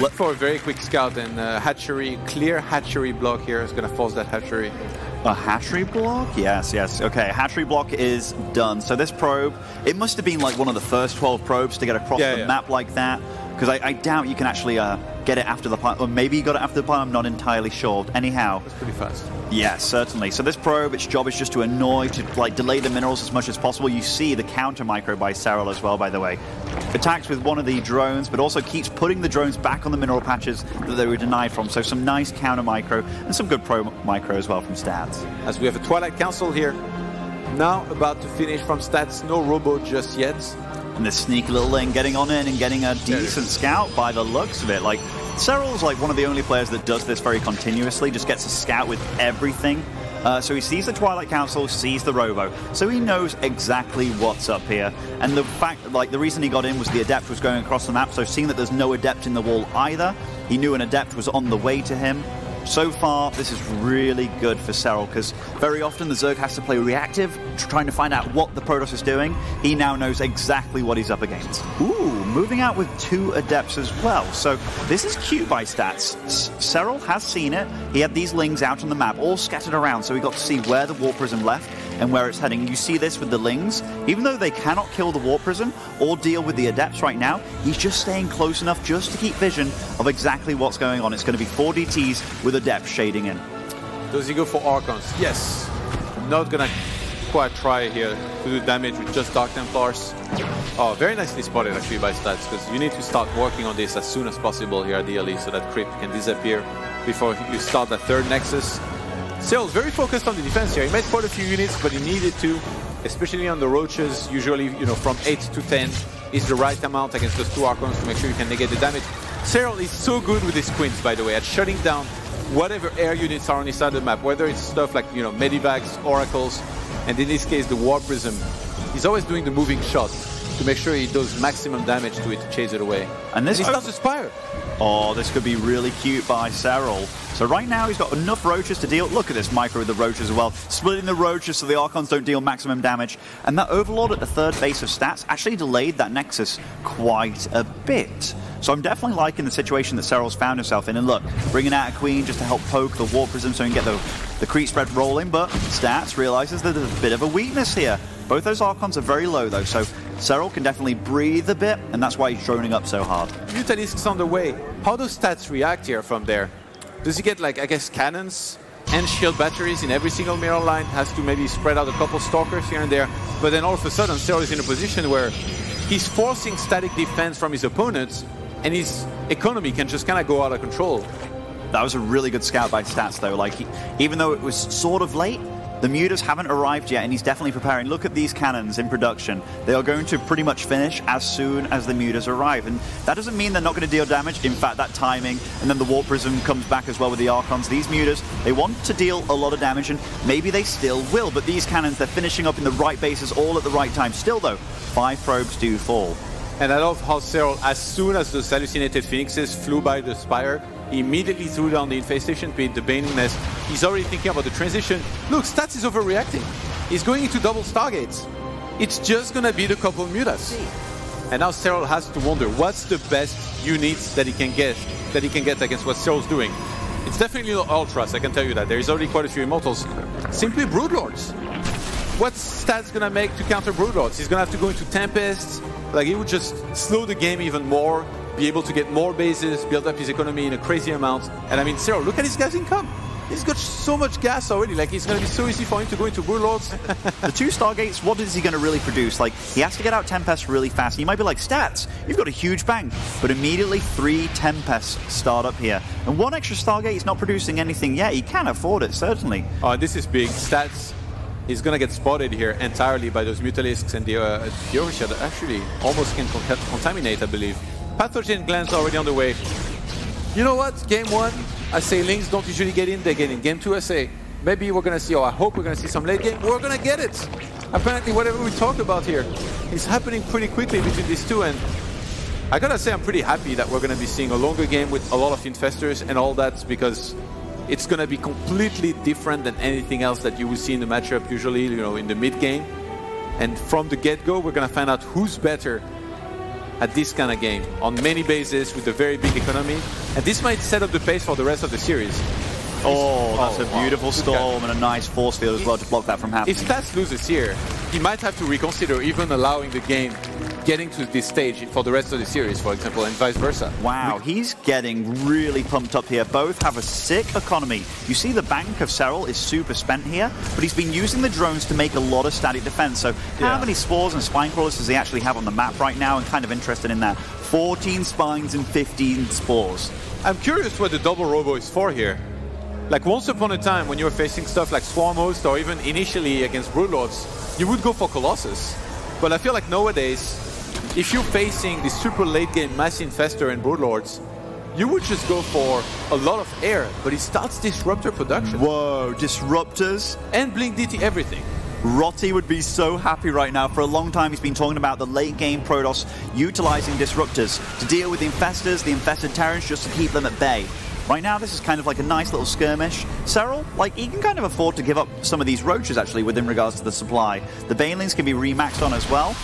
Going for a very quick scout and uh, hatchery, clear hatchery block here is going to force that hatchery. A hatchery block? Yes, yes. Okay, hatchery block is done. So this probe, it must have been like one of the first 12 probes to get across yeah, the yeah. map like that. Because I, I, doubt you can actually uh, get it after the pile. Or maybe you got it after the pile, I'm not entirely sure. Anyhow. It's pretty fast. Yes, certainly. So this probe, its job is just to annoy, to like delay the minerals as much as possible. You see the counter micro by Serral as well, by the way. Attacks with one of the drones, but also keeps putting the drones back on the mineral patches that they were denied from. So some nice counter micro and some good pro micro as well from stats. As we have a Twilight Council here. Now about to finish from stats. No robo just yet. And this sneaky little lane getting on in and getting a decent scout by the looks of it. Like, Serral's like one of the only players that does this very continuously, just gets a scout with everything. Uh, so he sees the Twilight Council, sees the Robo, so he knows exactly what's up here. And the fact, like, the reason he got in was the Adept was going across the map, so seeing that there's no Adept in the wall either, he knew an Adept was on the way to him. So far, this is really good for Serral because very often the Zerg has to play reactive, trying to find out what the Protoss is doing. He now knows exactly what he's up against. Ooh, moving out with two Adepts as well. So this is cute by stats. Serral has seen it. He had these lings out on the map, all scattered around, so he got to see where the Warp Prism left and where it's heading. You see this with the Lings. Even though they cannot kill the Warp Prism or deal with the Adepts right now, he's just staying close enough just to keep vision of exactly what's going on. It's going to be four DTs with Adept shading in. Does he go for Archons? Yes. Not gonna quite try here to do damage with just Dark Templars. Oh, very nicely spotted actually by stats, because you need to start working on this as soon as possible here ideally, so that Crypt can disappear before you start the third Nexus. Serral's very focused on the defense here. He made quite a few units, but he needed to, especially on the roaches. Usually, you know, from 8 to 10 is the right amount against those two Archons to make sure you can negate the damage. Serral is so good with his Queens, by the way, at shutting down whatever air units are on his side of the map, whether it's stuff like, you know, Medivacs, Oracles, and in this case, the Warp Prism. He's always doing the moving shots to make sure he does maximum damage to it to chase it away. And this he starts to Spire. Oh, this could be really cute by Serral. So right now he's got enough roaches to deal. Look at this micro with the roaches as well. Splitting the roaches so the Archons don't deal maximum damage. And that Overlord at the third base of stats actually delayed that Nexus quite a bit. So I'm definitely liking the situation that Serral's found himself in. And look, bringing out a Queen just to help poke the Warp Prism so he can get the, the creep spread rolling. But Stats realizes that there's a bit of a weakness here. Both those Archons are very low though, so Serral can definitely breathe a bit, and that's why he's droning up so hard. Mutalisks on the way. How do stats react here from there? Does he get, like, I guess, cannons and shield batteries in every single mineral line? Has to maybe spread out a couple stalkers here and there. But then all of a sudden, Serral is in a position where he's forcing static defense from his opponents, and his economy can just kind of go out of control. That was a really good scout by Stats, though. Like, he, even though it was sort of late, the mutas haven't arrived yet, and he's definitely preparing. Look at these cannons in production. They are going to pretty much finish as soon as the mutas arrive. And that doesn't mean they're not going to deal damage. In fact, that timing, and then the Warp Prism comes back as well with the Archons. These mutas, they want to deal a lot of damage, and maybe they still will. But these cannons, they're finishing up in the right bases all at the right time. Still, though, five probes do fall. And I love how Serral, as soon as those hallucinated phoenixes flew by the spire, he immediately threw down the infestation pit, the Baneling Nest. He's already thinking about the transition. Look, Stats is overreacting. He's going into double Stargates. It's just gonna be the couple mutas. And now Serral has to wonder what's the best units that he can get that he can get against what Serral's doing. It's definitely not Ultras, I can tell you that. There is already quite a few Immortals. Simply Broodlords. What's Stats gonna make to counter Broodlords? He's gonna have to go into Tempest. Like he would just slow the game even more, be able to get more bases, build up his economy in a crazy amount. And I mean, Serral, look at his gas income. He's got so much gas already. Like it's gonna be so easy for him to go into Broodlords. the two Stargates, what is he gonna really produce? Like he has to get out Tempest really fast. And you might be like, stats, you've got a huge bank, but immediately three Tempests start up here, and one extra Stargate is not producing anything yet. He can afford it certainly. Oh, this is big. Stats is gonna get spotted here entirely by those Mutalisks and the uh, that actually almost can con contaminate, I believe. Pathogen glands already on the way. You know what? Game one, I say Lings don't usually get in, they get in. Game two, I say maybe we're gonna see, or I hope we're gonna see some late game. We're gonna get it. Apparently, whatever we talk about here is happening pretty quickly between these two, and I gotta say I'm pretty happy that we're gonna be seeing a longer game with a lot of infestors and all that because it's going to be completely different than anything else that you will see in the matchup usually, you know, in the mid game. And from the get-go, we're going to find out who's better at this kind of game on many bases with a very big economy. And this might set up the pace for the rest of the series. Oh, that's Oh, a beautiful guy. storm and a nice force field as well to block that from happening. If Stats loses here, he might have to reconsider even allowing the game getting to this stage for the rest of the series, for example, and vice versa. Wow, he's getting really pumped up here. Both have a sick economy. You see the bank of Serral is super spent here, but he's been using the drones to make a lot of static defense. So how Yeah. many spores and spine crawlers does he actually have on the map right now? And kind of interested in that. 14 spines and 15 spores. I'm curious what the double robo is for here. Like once upon a time, when you were facing stuff like Swarm Host or even initially against Broodlords, you would go for Colossus. But I feel like nowadays, if you're facing the super late game Mass Infestor and Broodlords, you would just go for a lot of air, but it starts Disruptor production. Whoa, disruptors. And Blink DT everything. Rotti would be so happy right now. For a long time, he's been talking about the late game Protoss utilizing disruptors to deal with the infestors, the infested Terrans, just to keep them at bay. Right now, this is kind of like a nice little skirmish. Serral, like, he can kind of afford to give up some of these roaches, actually, within regards to the supply. The Banelings can be remaxed on as well.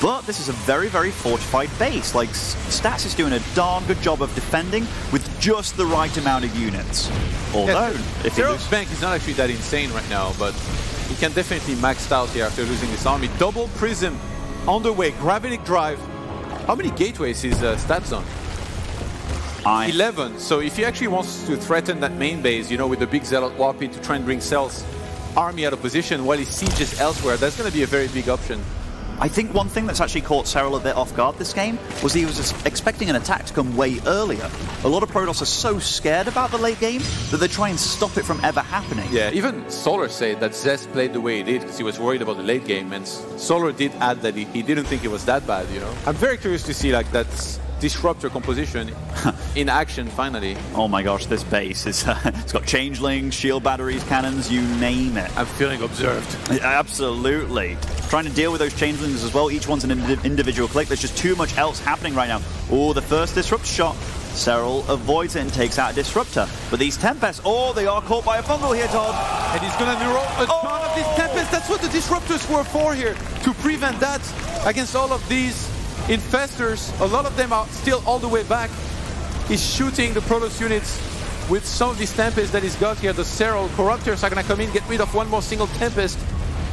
But this is a very, very fortified base. Like, Stats is doing a darn good job of defending with just the right amount of units. Although, if he Zero's bank is not actually that insane right now, but he can definitely max out here after losing this army. Double Prism on the way, Gravitic Drive. How many gateways is uh, Stats on? I 11. So if he actually wants to threaten that main base, you know, with the big Zealot Warpy to try and bring Cell's army out of position while he sieges elsewhere, that's going to be a very big option. I think one thing that's actually caught Serral a bit off guard this game was he was expecting an attack to come way earlier. A lot of Protoss are so scared about the late game that they try and stop it from ever happening. Yeah, even Solar said that Zest played the way he did because he was worried about the late game, and Solar did add that he, he didn't think it was that bad, you know. I'm very curious to see like that disruptor composition in action finally. Oh my gosh, this base is it's got changelings, shield batteries, cannons, you name it. I'm feeling observed. Absolutely. Trying to deal with those changelings as well. Each one's an indi- individual click. There's just too much else happening right now. Oh, the first disrupt shot. Serral avoids it and takes out a disruptor. But these Tempests, oh, they are caught by a fungal here, Todd. And he's gonna neural uh, oh! a ton of these tempests. That's what the disruptors were for here, to prevent that against all of these infestors. A lot of them are still all the way back. He's shooting the Protoss units with some of these tempests that he's got here. The Serral Corruptors are gonna come in, get rid of one more single tempest.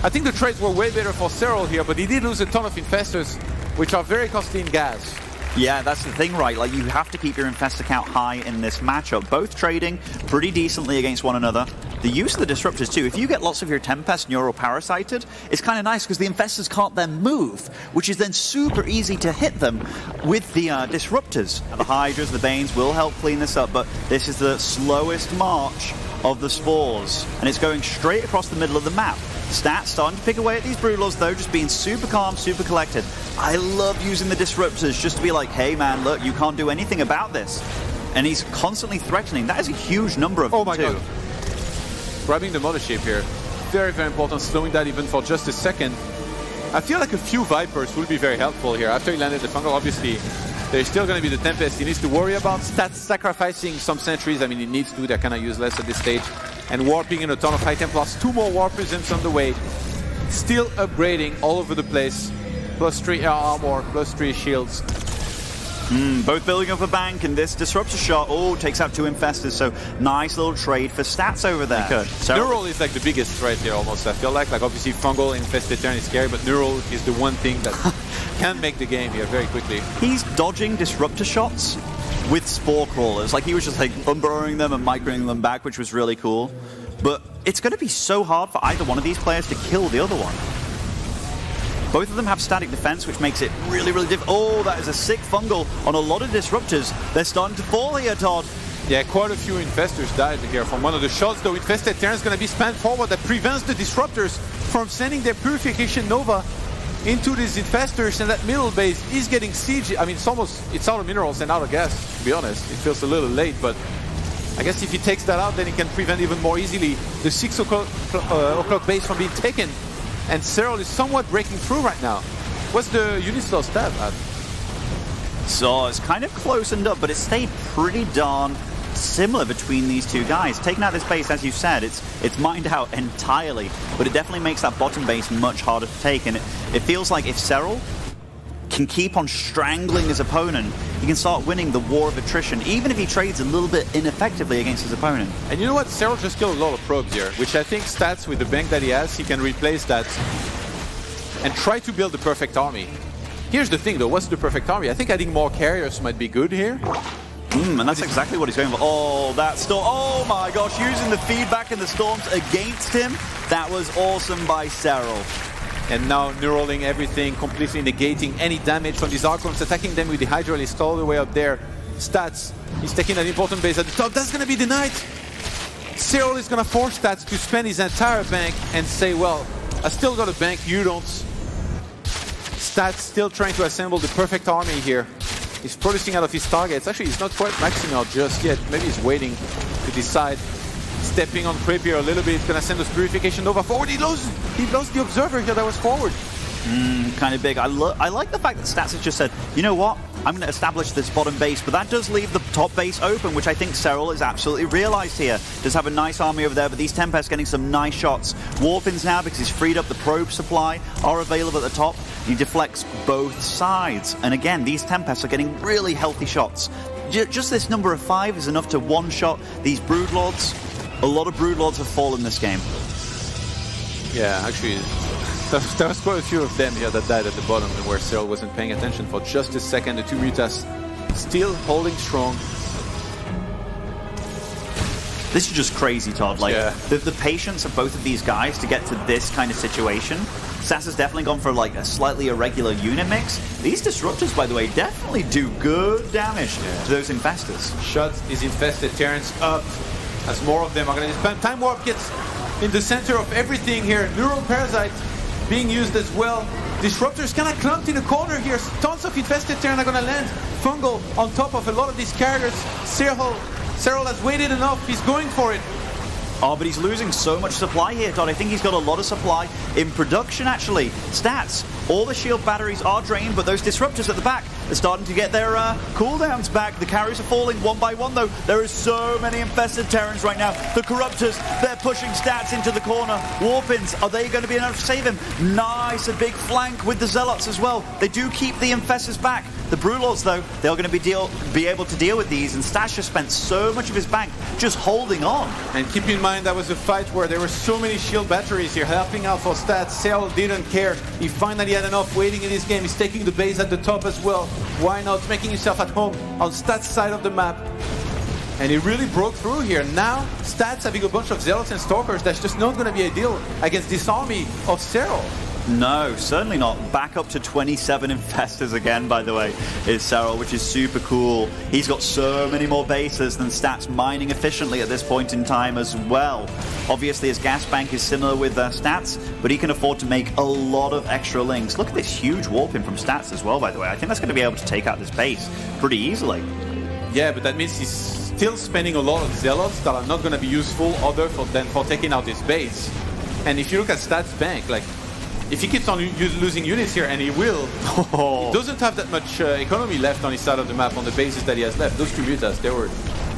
I think the trades were way better for Serral here, but he did lose a ton of infestors, which are very costly in gas. Yeah, that's the thing, right? Like, you have to keep your infestor count high in this matchup. Both trading pretty decently against one another. The use of the disruptors, too. If you get lots of your Tempest Neural Parasited, it's kind of nice because the infestors can't then move, which is then super easy to hit them with the uh, disruptors. The Hydras, the Banes will help clean this up, but this is the slowest march of the spores, and it's going straight across the middle of the map. Stats starting to pick away at these Broodlords, though, just being super calm, super collected. I love using the disruptors just to be like, hey man, look, you can't do anything about this. And he's constantly threatening. That is a huge number of Oh them, my too. god. Grabbing the mothership here. Very, very important. Slowing that even for just a second. I feel like a few Vipers will be very helpful here. After he landed the Fungal, obviously, there's still going to be the Tempest. He needs to worry about stats sacrificing some sentries. I mean, he needs to. They're kind of useless at this stage. And warping in a ton of high temp plus two more Warp Prisms on the way. Still upgrading all over the place. Plus three armor, plus three shields. Hmm, both building up a bank, and this disruptor shot, oh, takes out two infestors. So nice little trade for stats over there. Good. So Neural is like the biggest threat here almost, I feel like. Like obviously fungal infested Terran is scary, but Neural is the one thing that can make the game here very quickly. he's dodging disruptor shots with spore crawlers. Like he was just like unburrowing them and microing them back, which was really cool. But it's going to be so hard for either one of these players to kill the other one. Both of them have static defense, which makes it really, really difficult. Oh, that is a sick fungal on a lot of disruptors. They're starting to fall here, Todd. Yeah, quite a few infestors died here from one of the shots, though infested Terran is going to be spanned forward that prevents the disruptors from sending their purification nova into these infestors and that middle base is getting siege. I mean, it's almost, it's out of minerals and out of gas, to be honest. It feels a little late, but I guess if he takes that out, then he can prevent even more easily the 6 o'clock, uh, base from being taken. And Serral is somewhat breaking through right now. What's the Unislaw stat at? So it's kind of closened up, but it stayed pretty darn similar between these two guys. Taking out this base, as you said, it's it's mined out entirely, but it definitely makes that bottom base much harder to take. And it, it feels like if Serral can keep on strangling his opponent, he can start winning the war of attrition, even if he trades a little bit ineffectively against his opponent. And you know what? Serral just killed a lot of probes here, which I think stats with the bank that he has, he can replace that and try to build the perfect army. Here's the thing though, what's the perfect army? I think adding more carriers might be good here. Mm, and that's exactly what he's going for. Oh, that storm. Oh my gosh, using the feedback and the storms against him. That was awesome by Serral. And now neuraling everything, completely negating any damage from these Archons, attacking them with the Hydralisk all the way up there. Stats, he's taking an important base at the top. That's going to be denied. Serral is going to force Stats to spend his entire bank and say, well, I still got a bank, you don't. Stats still trying to assemble the perfect army here. He's producing out of his targets. Actually, he's not quite maxing out just yet. Maybe he's waiting to decide. Stepping on Creepier a little bit. Gonna send his Purification Nova forward. He lost, he lost the Observer here that was forward. Mm, kind of big. I, I like the fact that Stats has just said, you know what? I'm going to establish this bottom base, but that does leave the top base open, which I think Serral is absolutely realized here. Does have a nice army over there, but these Tempests getting some nice shots. Warpins now, because he's freed up the probe supply, are available at the top. He deflects both sides. And again, these Tempests are getting really healthy shots. Just this number of five is enough to one-shot these Broodlords. A lot of Broodlords have fallen this game. Yeah, actually, there was quite a few of them here that died at the bottom and where Serral wasn't paying attention for just a second. The two Mutas still holding strong. This is just crazy, Todd. Like, yeah. the, the patience of both of these guys to get to this kind of situation Stats has definitely gone for like a slightly irregular unit mix. These disruptors, by the way, definitely do good damage yeah. to those infestors. Shut is infested Terrans up as more of them are going to spend. Time Warp gets in the center of everything here. Neural Parasite being used as well. Disruptors kind of clumped in a corner here. Tons of infested Terran are going to land. Fungal on top of a lot of these carriers. Serral, Serral has waited enough. He's going for it. Oh, but he's losing so much supply here, Todd. I think he's got a lot of supply in production, actually. Stats, all the shield batteries are drained, but those disruptors at the back are starting to get their uh, cooldowns back. The carriers are falling one by one, though. There are so many infested Terrans right now. The Corruptors, they're pushing Stats into the corner. Warpins, are they going to be enough to save him? Nice, a big flank with the Zealots as well. They do keep the Infestors back. The Broodlords, though, they're going to be deal be able to deal with these, and Stasha spent so much of his bank just holding on. And keep in mind, that was a fight where there were so many shield batteries here helping out for stats. Serral didn't care. He finally had enough waiting in this game. He's taking the base at the top as well. Why not? Making himself at home on stats side of the map. And he really broke through here. Now, Stats having a bunch of Zealots and Stalkers, that's just not going to be ideal against this army of Serral. No, certainly not. Back up to 27 infestors again, by the way, is Serral, which is super cool. He's got so many more bases than Stats mining efficiently at this point in time as well. Obviously, his gas bank is similar with uh, Stats, but he can afford to make a lot of extra lings. Look at this huge warping from Stats as well, by the way. I think that's going to be able to take out this base pretty easily. Yeah, but that means he's still spending a lot of Zealots that are not going to be useful other for, than for taking out this base. And if you look at Stats Bank, like if he keeps on losing units here, and he will, oh. he doesn't have that much uh, economy left on his side of the map on the bases that he has left. Those two mutas, they were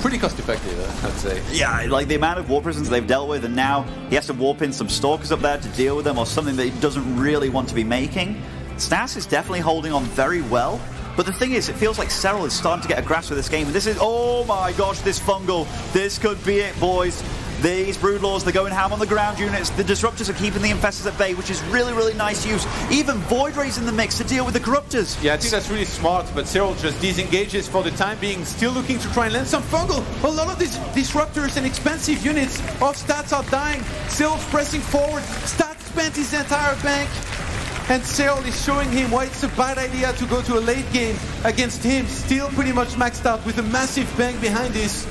pretty cost effective, uh, I'd say. Yeah, like the amount of Warp Prisms they've dealt with, and now he has to warp in some stalkers up there to deal with them, or something that he doesn't really want to be making. Stats is definitely holding on very well. But the thing is, it feels like Serral is starting to get a grasp of this game. And this is, oh my gosh, this fungal. This could be it, boys. These Broodlords, they're going ham on the ground units. The Disruptors are keeping the Infestors at bay, which is really, really nice use. Even Void Rays in the mix to deal with the Corruptors. Yeah, I think that's really smart, but Serral just disengages for the time being, still looking to try and land some fungal. A lot of these Disruptors and expensive units of stats are dying. Serral's pressing forward. Stats spent his entire bank. And Serral is showing him why it's a bad idea to go to a late game against him. Still pretty much maxed out with a massive bank behind this.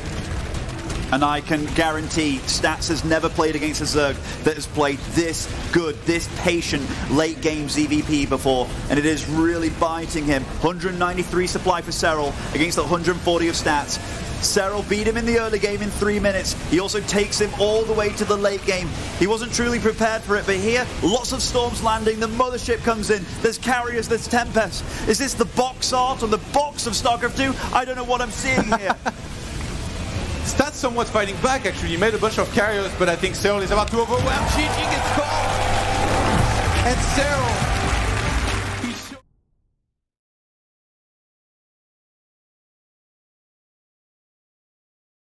And I can guarantee Stats has never played against a Zerg that has played this good, this patient late game ZVP before. And it is really biting him. 193 supply for Serral against the 140 of Stats. Serral beat him in the early game in three minutes. He also takes him all the way to the late game. He wasn't truly prepared for it, but here, lots of storms landing. The mothership comes in. There's carriers, there's Tempest. Is this the box art on the box of StarCraft 2? I don't know what I'm seeing here. Stats somewhat fighting back, actually. He made a bunch of carriers, but I think Serral is about to overwhelm. GG gets called. And Serral